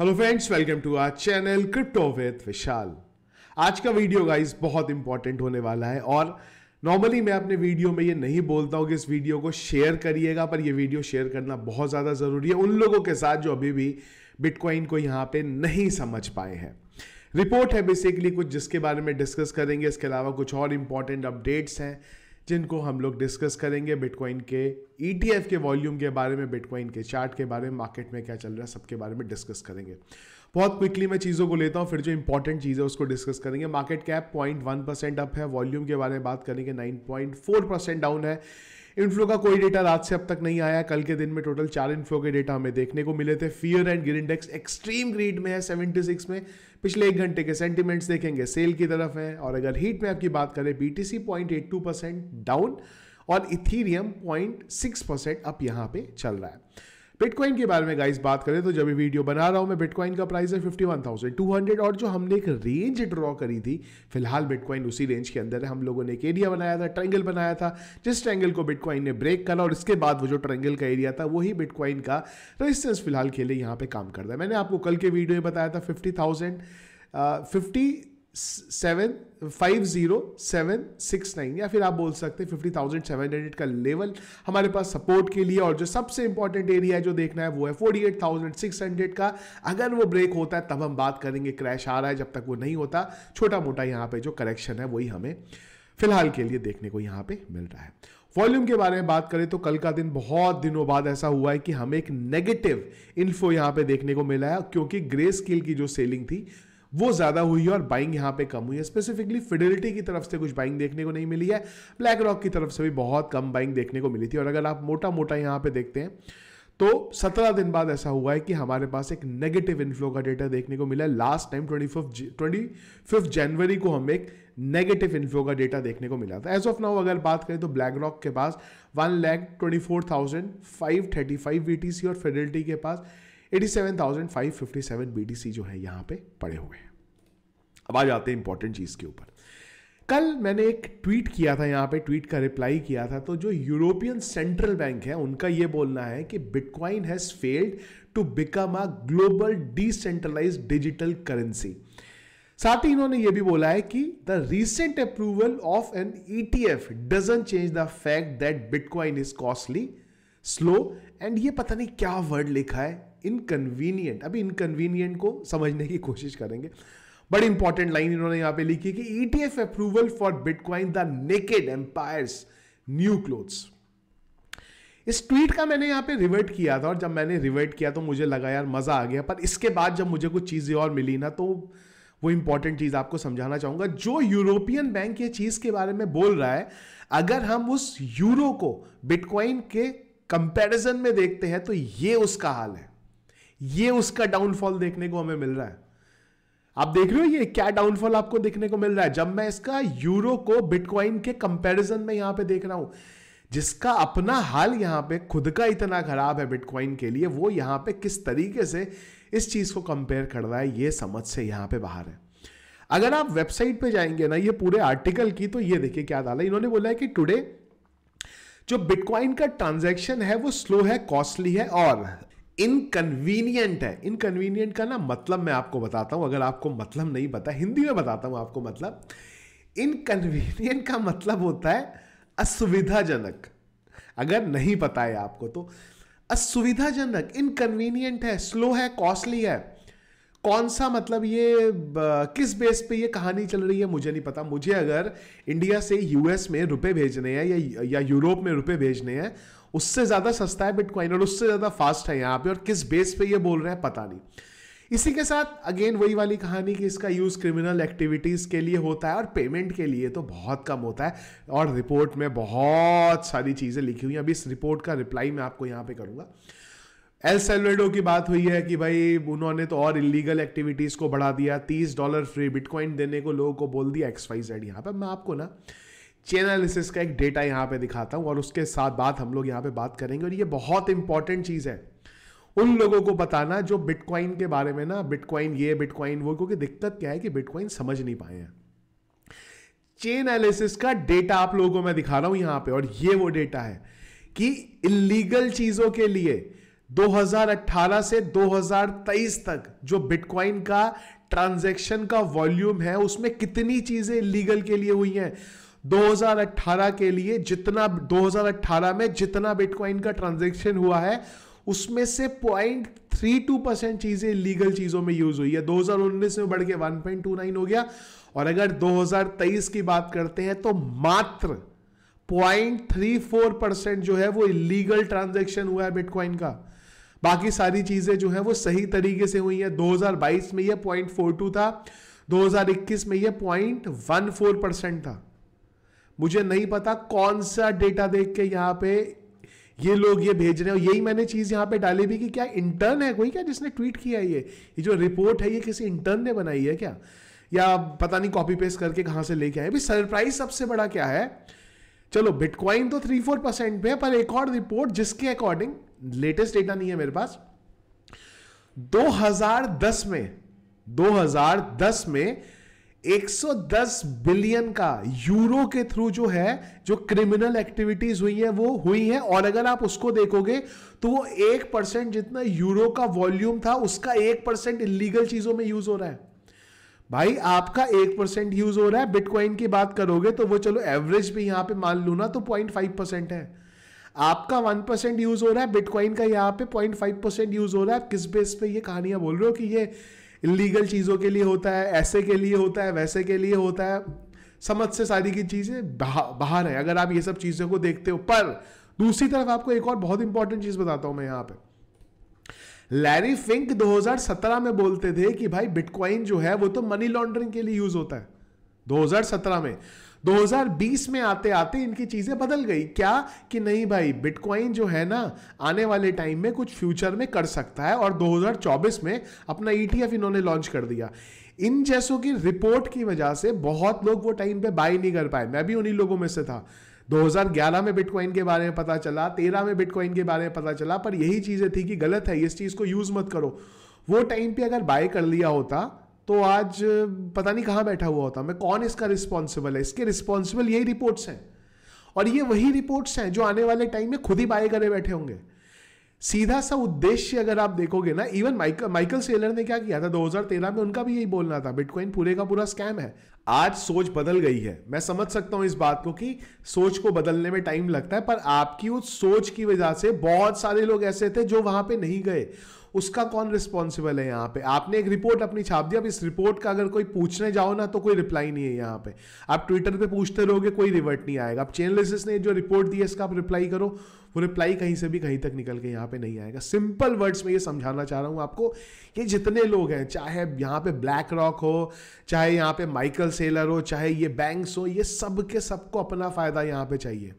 Hello friends welcome to our channel crypto with Vishal आज का video guys बहुत important होने वाला है और नॉर्मली मैं अपने वीडियो में ये नहीं बोलता हूँ कि इस वीडियो को शेयर करिएगा, पर ये वीडियो शेयर करना बहुत ज़्यादा ज़रूरी है उन लोगों के साथ जो अभी भी बिटकॉइन को यहाँ पे नहीं समझ पाए हैं। रिपोर्ट है बेसिकली कुछ जिसके बारे में डिस्कस करेंगे, इसके अलावा कुछ और इंपॉर्टेंट अपडेट्स हैं। जिनको हम लोग डिस्कस करेंगे बिटकॉइन के ईटीएफ के वॉल्यूम के बारे में बिटकॉइन के चार्ट के बारे में मार्केट में क्या चल रहा है, सबके बारे में डिस्कस करेंगे। बहुत क्विकली मैं चीज़ों को लेता हूँ, फिर जो इंपॉर्टेंट चीज़ है उसको डिस्कस करेंगे। Market cap point one percent up है वॉल्यूम के बारे में बात करेंगे nine point four percent down है। इनफ्लो का कोई डेटा रात से अब तक नहीं आया कल के दिन में टोटल चार इनफ्लो के डेटा हमें देखने को मिले थे। Fear and greed index extreme greed में है 76 में। पिछले एक घंटे के सेंटिमेंट्स देखेंगे। सेल की तरफ़ है और अगर हीट में आपकी बात करें BTC point eight two percent down और इथीरियम पॉइंट सिक्स परसेंट अब यहाँ पे चल रहा है। बिटकॉइन के बारे में गाइस बात करें तो जब भी वीडियो बना रहा हूँ मैं बिटकॉइन का प्राइस है 51,200 और जो हमने एक रेंज ड्रॉ करी थी फ़िलहाल बिटकॉइन उसी रेंज के अंदर है। हम लोगों ने एक एरिया बनाया था ट्रायंगल बनाया था जिस ट्रायंगल को बिटकॉइन ने ब्रेक करा और इसके बाद वो जो ट्रायंगल का एरिया था वही बिटकॉइन का रेजिस्टेंस फ़िलहाल के लिए यहाँ पे काम करता है। मैंने आपको कल के वीडियो में बताया था fifty thousand fifty seven five zero seven six nine या फिर आप बोल सकते हैं फिफ्टी थाउज़ेंड सेवन हंड्रेड का लेवल हमारे पास सपोर्ट के लिए और जो सबसे इंपॉर्टेंट एरिया है जो देखना है वो है forty eight thousand six hundred का। अगर वो ब्रेक होता है, तब हम बात करेंगे क्रैश आ रहा है जब तक वो नहीं होता। छोटा मोटा यहाँ पे जो करेक्शन है, वही हमें फ़िलहाल के लिए देखने को यहाँ पे मिल रहा है। वॉल्यूम के बारे में बात करें तो कल का दिन बहुत दिनों बाद ऐसा हुआ है कि हमें एक नेगेटिव इन्फो यहाँ पे देखने को मिला है, क्योंकि ग्रे स्केल की जो सेलिंग थी वो ज़्यादा हुई है और बाइंग यहाँ पे कम हुई है। स्पेसिफिकली फिडेलिटी की तरफ़ से कुछ बाइंग देखने को नहीं मिली है। ब्लैक रॉक की तरफ़ से भी बहुत कम बाइंग देखने को मिली थी। और अगर आप मोटा मोटा यहाँ पे देखते हैं तो 17 दिन बाद ऐसा हुआ है कि हमारे पास एक नेगेटिव इनफ्लो का डेटा देखने को मिला है। Last time twenty fifth twenty fifth January को हम एक नेगेटिव इनफ्लो का डेटा देखने को मिला था। एज ऑफ़ नाउ अगर बात करें तो ब्लैक रॉक के पास one lakh twenty four thousand five thirty five BTC और फेडरिटी के पास 87,557 बीटीसी जो है यहाँ पे पड़े हुए हैं। अब आ जाते हैं इंपॉर्टेंट चीज़ के ऊपर। कल मैंने एक ट्वीट किया था, यहाँ पे ट्वीट का रिप्लाई किया था तो जो यूरोपियन सेंट्रल बैंक है, उनका यह बोलना है कि Bitcoin has failed to become a global decentralize digital currency साथ ही इन्होंने यह भी बोला है कि the recent approval of an ETF doesn't change the fact that Bitcoin is costly slow and ये पता नहीं क्या वर्ड लिखा है इनकन्वीनियंट अभी इनकन्वीनियंट को समझने की कोशिश करेंगे। बड़ी इंपॉर्टेंट लाइन इन्होंने यहाँ पे लिखी कि ETF approval for Bitcoin the naked emperor's new clothes इस ट्वीट का मैंने यहाँ पे रिवर्ट किया था और जब मैंने रिवर्ट किया तो मुझे लगा यार मज़ा आ गया, पर इसके बाद जब मुझे कुछ चीज़ें और मिली ना तो वो इंपॉर्टेंट चीज़ आपको समझाना चाहूँगा। जो यूरोपियन बैंक ये चीज़ के बारे में बोल रहा है, अगर हम उस यूरो को बिटकॉइन के कंपैरिजन में देखते हैं तो ये उसका हाल है। ये उसका डाउनफॉल देखने को हमें मिल रहा है। आप देख रहे हो ये क्या डाउनफॉल आपको देखने को मिल रहा है? जब मैं इसका यूरो को बिटकॉइन के कंपैरिजन में यहाँ पे देख रहा हूँ, जिसका अपना हाल यहाँ पे खुद का इतना खराब है बिटकॉइन के लिए, वो यहाँ पे किस तरीके से इस चीज़ को कंपेयर कर रहा है, ये समझ से यहाँ पे बाहर है। अगर आप वेबसाइट पे जाएँगे ना, ये पूरे आर्टिकल की तो ये देखिए क्या डाला। इन्होंने बोला है कि टुडे जो बिटकॉइन का ट्रांजैक्शन है, वो स्लो है कॉस्टली है और इनकन्वीनियंट है। इनकन्वीनियंट का ना मतलब मैं आपको बताता हूँ, अगर आपको मतलब नहीं पता, हिंदी में बताता हूँ आपको मतलब। इनकन्वीनियंट का मतलब होता है असुविधाजनक। अगर नहीं पता है आपको तो। असुविधाजनक इनकन्वीनियंट है स्लो है कॉस्टली है। कौन सा मतलब ये किस बेस पे ये कहानी चल रही है, मुझे नहीं पता। मुझे अगर इंडिया से यूएस में रुपए भेजने हैं या या यूरोप में रुपए भेजने हैं उससे ज़्यादा सस्ता है बिटकॉइन और उससे ज़्यादा फास्ट है यहाँ पे और किस बेस पे ये बोल रहे हैं पता नहीं। इसी के साथ अगेन वही वाली कहानी कि इसका यूज़ क्रिमिनल एक्टिविटीज़ के लिए होता है और पेमेंट के लिए तो बहुत कम होता है और रिपोर्ट में बहुत सारी चीज़ें लिखी हुई हैं। अभी इस रिपोर्ट का रिप्लाई मैं आपको यहाँ पे करूँगा। एल सेल्वेडो की बात हुई है कि भाई, उन्होंने तो और इलीगल एक्टिविटीज़ को बढ़ा दिया। तीस डॉलर फ्री बिटकॉइन देने को लोगों को बोल दिया एक्स वाई जेड यहाँ पे। मैं आपको ना चेन का एक डेटा यहाँ पे दिखाता हूँ और उसके साथ बात हम लोग यहाँ पे बात करेंगे और ये बहुत इंपॉर्टेंट चीज़ है। उन लोगों को बताना जो बिटकॉइन के बारे में ना बिटकॉइन ये बिटकॉइन वो, क्योंकि दिक्कत क्या है कि बिटकॉइन समझ नहीं पाए हैं। चेन एनालिसिस का डेटा आप लोगों को मैं दिखा रहा हूँ यहाँ पे और ये वो डेटा है कि इलीगल चीज़ों के लिए 2018 से 2023 तक जो बिटकॉइन का ट्रांजैक्शन का वॉल्यूम है, उसमें कितनी चीज़ें इलीगल के लिए हुई हैं? 2018 के लिए जितना 2018 में जितना बिटकॉइन का ट्रांजैक्शन हुआ है, उसमें से पॉइंट थ्री टू परसेंट चीज़ें लीगल चीज़ों में यूज़ हुई है। 2019 में बढ़ के 1.29 हो गया। और अगर 2023 की बात करते हैं तो मात्र पॉइंट थ्री फोर परसेंट जो है वो इलीगल ट्रांजेक्शन हुआ है बिटकॉइन का। बाकी सारी चीज़ें जो है वो सही तरीके से हुई है। 2022 में ये पॉइंट फोर टू था 2021 में ये पॉइंट वन फोर परसेंट था। मुझे नहीं पता कौन सा डेटा देख के यहाँ पे ये लोग ये भेज रहे हैं। यही मैंने चीज़ यहाँ पे डाली भी कि क्या इंटर्न है कोई क्या जिसने ट्वीट किया ये? ये जो रिपोर्ट है, ये किसी इंटर्न ने बनाई है क्या? या पता नहीं कॉपी पेस्ट करके कहाँ से लेके आए। सरप्राइज़ सबसे बड़ा क्या है? चलो बिटकॉइन तो थ्री फोर परसेंट पे है, पर एक और रिपोर्ट जिसके अकॉर्डिंग लेटेस्ट डेटा नहीं है मेरे पास 2010 में 2010 में 110 बिलियन का यूरो के थ्रू जो है, जो क्रिमिनल एक्टिविटीज़ हुई है, वो हुई है, और अगर आप उसको देखोगे तो वो एक परसेंट जितना यूरो का वॉल्यूम था, उसका एक परसेंट इलीगल चीज़ों में यूज़ हो रहा है। भाई, आपका एक परसेंट यूज़ हो रहा है, बिटकॉइन की बात करोगे तो वो चलो एवरेज भी यहाँ पे मान लू ना तो पॉइंट फाइव परसेंट है। आपका वन परसेंट यूज़ हो रहा है, बिटकॉइन का यहाँ पे पॉइंट फाइव परसेंट यूज़ हो रहा है। किस बेस पे ये कहानियाँ बोल रहे हो कि ये इलीगल चीज़ों के लिए होता है, ऐसे के लिए होता है, वैसे के लिए होता है। समझ से सारी की चीज़ें बाहर है। अगर आप ये सब चीज़ों को देखते हो। पर दूसरी तरफ़ आपको एक और बहुत इंपॉर्टेंट चीज़ बताता हूँ मैं यहाँ पे। लैरी फिंक 2017 में बोलते थे कि भाई बिटकॉइन जो है, वो तो मनी लॉन्ड्रिंग के लिए यूज़ होता है। 2017 में। 2020 में आते आते इनकी चीज़ें बदल गई। क्या? कि नहीं भाई बिटकॉइन जो है ना, आने वाले टाइम में कुछ फ्यूचर में कर सकता है और 2024 में अपना ईटीएफ e इन्होंने लॉन्च कर दिया। इन जैसों की रिपोर्ट की वजह से बहुत लोग वो टाइम पे बाय नहीं कर पाए। मैं भी उन्हीं लोगों में से था। 2011 में बिटकॉइन के बारे में पता चला 13 में बिटकॉइन के बारे में पता चला, पर यही चीज़ें थी कि गलत है, इस चीज़ को यूज़ मत करो। वो टाइम पे अगर बाय कर लिया होता तो आज पता नहीं कहाँ बैठा हुआ होता। मैं कौन इसका रिस्पॉन्सिबल है? इसके रिस्पॉन्सिबल यही रिपोर्ट्स हैं। और ये वही रिपोर्ट्स हैं जो आने वाले टाइम में खुद ही बाय करे बैठे होंगे। सीधा सा उद्देश्य अगर आप देखोगे ना इवन माइकल माइकल सेलर ने क्या किया था? 2013 में उनका भी यही बोलना था बिटकॉइन पूरे का पूरा स्कैम है। आज सोच बदल गई है। मैं समझ सकता हूँ इस बात को कि सोच को बदलने में टाइम लगता है, पर आपकी उस सोच की वजह से बहुत सारे लोग ऐसे थे जो वहाँ पे नहीं गए। उसका कौन रिस्पॉन्सिबल है यहाँ पे? आपने एक रिपोर्ट अपनी छाप दी, अब इस रिपोर्ट का अगर कोई पूछने जाओ ना तो कोई रिप्लाई नहीं है यहाँ पे। आप ट्विटर पे पूछते रहोगे, कोई रिवर्ट नहीं आएगा। आप चैनलिस्ट ने जो रिपोर्ट दी है, इसका आप रिप्लाई करो। वो रिप्लाई कहीं से भी कहीं तक निकल के यहाँ पे नहीं आएगा। सिंपल वर्ड्स में ये समझाना चाह रहा हूँ आपको, ये जितने लोग हैं, चाहे यहाँ पे ब्लैक रॉक हो, चाहे यहाँ पे माइकल सेलर हो, चाहे ये बैंक्स हो, ये सब के सबको अपना फ़ायदा यहाँ पे चाहिए।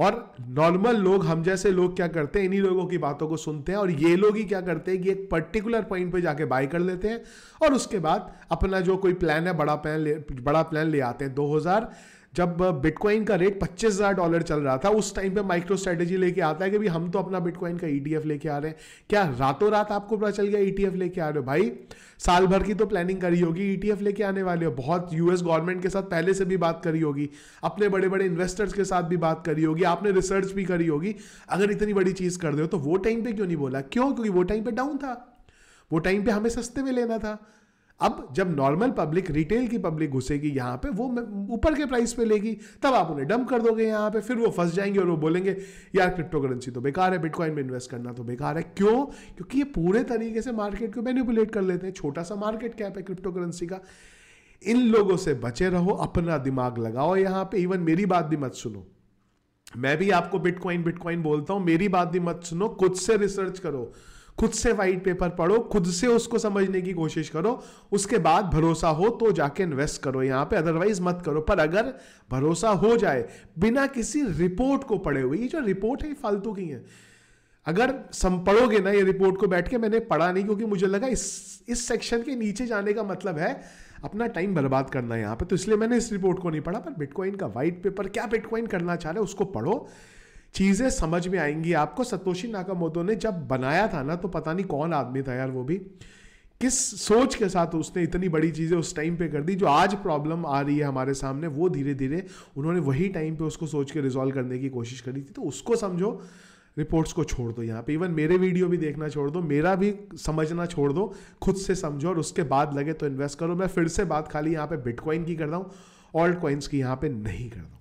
और नॉर्मल लोग, हम जैसे लोग क्या करते हैं, इन्हीं लोगों की बातों को सुनते हैं और ये लोग ही क्या करते हैं कि एक पर्टिकुलर पॉइंट पे जाके बाय कर लेते हैं और उसके बाद अपना जो कोई प्लान है, बड़ा प्लान ले, बड़ा प्लान ले आते हैं। 2000 जब बिटकॉइन का रेट पच्चीस हज़ार डॉलर चल रहा था, उस टाइम पे माइक्रो स्ट्रेटेजी लेके आता है कि भी हम तो अपना बिटकॉइन का ईटीएफ e लेके आ रहे हैं। क्या रातों रात आपको पता चल गया ईटीएफ e लेके आ रहे हो? भाई, साल भर की तो प्लानिंग करी होगी ईटीएफ e लेके आने वाले हो। बहुत यूएस गवर्नमेंट के साथ पहले से भी बात करी होगी। अपने बड़े बड़े इन्वेस्टर्स के साथ भी बात करी होगी। आपने रिसर्च भी करी होगी। अगर इतनी बड़ी चीज़ कर दे तो वो टाइम पे क्यों नहीं बोला? क्यों? क्योंकि वो टाइम पे डाउन था। वो टाइम पे हमें सस्ते में लेना था। अब जब नॉर्मल पब्लिक रिटेल की पब्लिक घुसेगी यहाँ पे, वो ऊपर के प्राइस पे लेगी, तब आप उन्हें डंप कर दोगे यहाँ पे, फिर वो फंस जाएँगे और वो बोलेंगे, यार क्रिप्टो करेंसी तो बेकार है बिटकॉइन में इन्वेस्ट करना तो बेकार है। क्यों? क्योंकि ये पूरे तरीके से मार्केट को मैनिपुलेट कर लेते हैं। छोटा सा मार्केट कैप है क्रिप्टो करेंसी का। इन लोगों से बचे रहो, अपना दिमाग लगाओ यहाँ पे। इवन मेरी बात भी मत सुनो। मैं भी आपको बिटकॉइन बिटकॉइन बोलता हूँ, मेरी बात भी मत सुनो, खुद से रिसर्च करो। खुद से वाइट पेपर पढ़ो, खुद से उसको समझने की कोशिश करो, उसके बाद भरोसा हो तो जाके इन्वेस्ट करो यहाँ पे अदरवाइज़ मत करो। पर अगर भरोसा हो जाए, बिना किसी रिपोर्ट को पढ़े हुए, ये जो रिपोर्ट है फालतू की है। अगर सम पढ़ोगे ना ये रिपोर्ट को बैठ के, मैंने पढ़ा नहीं क्योंकि मुझे लगा इस इस सेक्शन के नीचे जाने का मतलब है अपना टाइम बर्बाद करना है यहाँ पे। तो इसलिए मैंने इस रिपोर्ट को नहीं पढ़ा, पर बिटकॉइन का व्हाइट पेपर क्या बिटकॉइन करना चाह रहे उसको पढ़ो। चीज़ें समझ में आएँगी। आपको सतोशी नाकामोतो ने जब बनाया था ना तो पता नहीं कौन आदमी था यार वो भी। किस सोच के साथ उसने इतनी बड़ी चीज़ें उस टाइम पे कर दी, जो आज प्रॉब्लम आ रही है हमारे सामने, वो धीरे धीरे उन्होंने वही टाइम पे उसको सोच के रिजॉल्व करने की कोशिश करी थी। तो उसको समझो रिपोर्ट्स को छोड़ दो यहाँ पे। इवन मेरे वीडियो भी देखना छोड़ दो, मेरा भी समझना छोड़ दो, खुद से समझो और उसके बाद लगे तो इन्वेस्ट करो। मैं फिर से बात खाली यहाँ पे बिटकॉइन की करता हूँ ऑल्ट कॉइन्स की यहाँ पे नहीं कर करता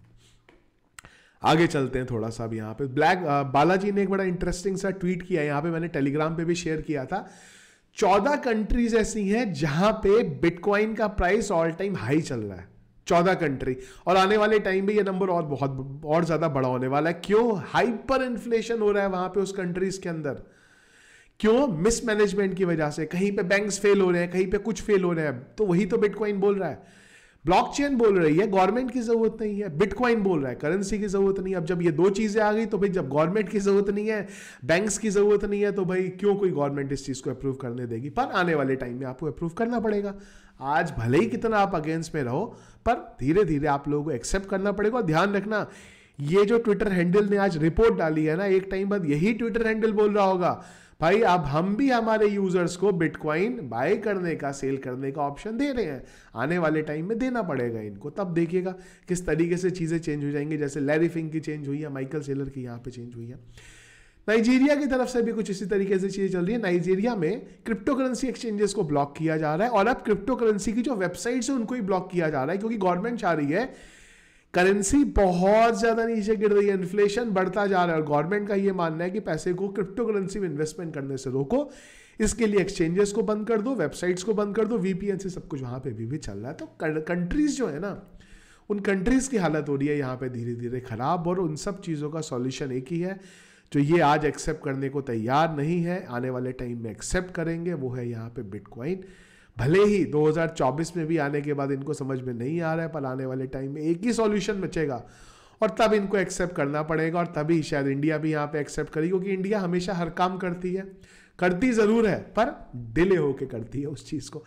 आगे चलते हैं थोड़ा सा अब यहाँ पे। ब्लैक बालाजी ने एक बड़ा इंटरेस्टिंग सा ट्वीट किया यहाँ पे मैंने टेलीग्राम पे भी शेयर किया था। चौदह कंट्रीज़ ऐसी हैं जहाँ पे बिटकॉइन का प्राइस ऑल टाइम हाई चल रहा है। चौदह कंट्री और आने वाले टाइम में ये नंबर और बहुत, और ज़्यादा बड़ा होने वाला है। क्यों? हाइपर इन्फ्लेशन हो रहा है वहाँ पे उस कंट्रीज़ के अंदर। क्यों? मिसमैनेजमेंट की वजह से। कहीं पे बैंक्स फेल हो रहे हैं, कहीं पे कुछ फेल हो रहे हैं। तो वही तो बिटकॉइन बोल रहा है। ब्लॉकचेन बोल रही है गवर्नमेंट की ज़रूरत नहीं है बिटकॉइन बोल रहा है करेंसी की ज़रूरत नहीं है। अब जब ये दो चीज़ें आ गई तो भाई जब गवर्नमेंट की ज़रूरत नहीं है बैंक्स की ज़रूरत नहीं है तो भाई क्यों कोई गवर्नमेंट इस चीज़ को अप्रूव करने देगी? पर आने वाले टाइम में आपको अप्रूव करना पड़ेगा। आज भले ही कितना आप अगेंस्ट में रहो, पर धीरे धीरे आप लोगों को एक्सेप्ट करना पड़ेगा और ध्यान रखना, ये जो ट्विटर हैंडल ने आज रिपोर्ट डाली है ना, एक टाइम बाद यही ट्विटर हैंडल बोल रहा होगा। भाई, अब हम भी हमारे यूज़र्स को बिटकॉइन बाय करने का सेल करने का ऑप्शन दे रहे हैं। आने वाले टाइम में देना पड़ेगा इनको। तब देखिएगा किस तरीके से चीज़ें चेंज हो जाएँगी। जैसे लैरिफिंग की चेंज हुई है माइकल सेलर की यहाँ पे चेंज हुई है। नाइजीरिया की तरफ़ से भी कुछ इसी तरीके से चीज़ें चल रही है। नाइजीरिया में क्रिप्टो करेंसी एक्सचेंजेस को ब्लॉक किया जा रहा है और अब क्रिप्टो करेंसी की जो वेबसाइट है, उनको ही ब्लॉक किया जा रहा है, क्योंकि गवर्नमेंट चाह रही है करेंसी बहुत ज़्यादा नीचे गिर रही है इन्फ्लेशन बढ़ता जा रहा है और गवर्नमेंट का ये मानना है कि पैसे को क्रिप्टो करेंसी में इन्वेस्टमेंट करने से रोको। इसके लिए एक्सचेंजेस को बंद कर दो वेबसाइट्स को बंद कर दो वीपीएन से सब कुछ वहाँ पे भी, भी चल रहा है। तो कंट्रीज़ जो है ना उन कंट्रीज़ की हालत हो रही है यहाँ पे धीरे धीरे खराब और उन सब चीज़ों का सॉल्यूशन एक ही है जो ये आज एक्सेप्ट करने को तैयार नहीं है आने वाले टाइम में एक्सेप्ट करेंगे वो है यहाँ पे बिटकॉइन भले ही 2024 में भी आने के बाद इनको समझ में नहीं आ रहा है, पर आने वाले टाइम में एक ही सॉल्यूशन बचेगा। और तब इनको एक्सेप्ट करना पड़ेगा और तभी शायद इंडिया भी यहाँ पे एक्सेप्ट करेगी, क्योंकि इंडिया हमेशा हर काम करती है। करती ज़रूर है, पर डिले होके करती है उस चीज़ को।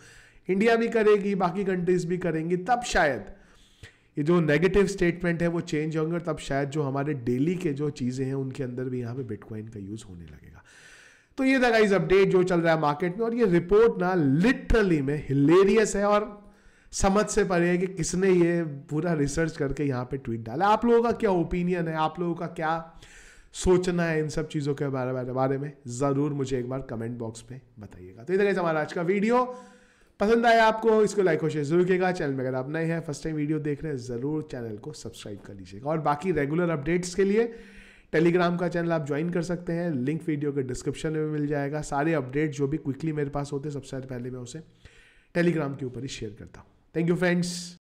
इंडिया भी करेगी, बाकी कंट्रीज़ भी करेंगी, तब शायद ये जो नेगेटिव स्टेटमेंट है वो चेंज होंगे और तब शायद जो हमारे डेली के जो चीज़ें हैं, उनके अंदर भी यहाँ पे बिटकॉइन का यूज़ होने लगेगा। तो ये था गाइस अपडेट जो चल रहा है मार्केट में और ये रिपोर्ट ना लिटरली में हिलेरियस है और समझ से परे है कि किसने ये पूरा रिसर्च करके यहाँ पे ट्वीट डाला। आप लोगों का क्या ओपिनियन है? आप लोगों का क्या सोचना है इन सब चीज़ों के बारे बारे में? ज़रूर मुझे एक बार कमेंट बॉक्स में बताइएगा। तो इधर हमारा आज का वीडियो पसंद आया आपको, इसको लाइक और शेयर ज़रूर कीजिएगा। चैनल में अगर आप नए हैं फ़र्स्ट टाइम वीडियो देख रहे हैं, ज़रूर चैनल को सब्सक्राइब कर लीजिएगा। और बाकी रेगुलर अपडेट्स के लिए टेलीग्राम का चैनल आप ज्वाइन कर सकते हैं। लिंक वीडियो के डिस्क्रिप्शन में मिल जाएगा। सारे अपडेट जो भी क्विकली मेरे पास होते सबसे पहले मैं उसे टेलीग्राम के ऊपर ही शेयर करता हूँ। Thank you friends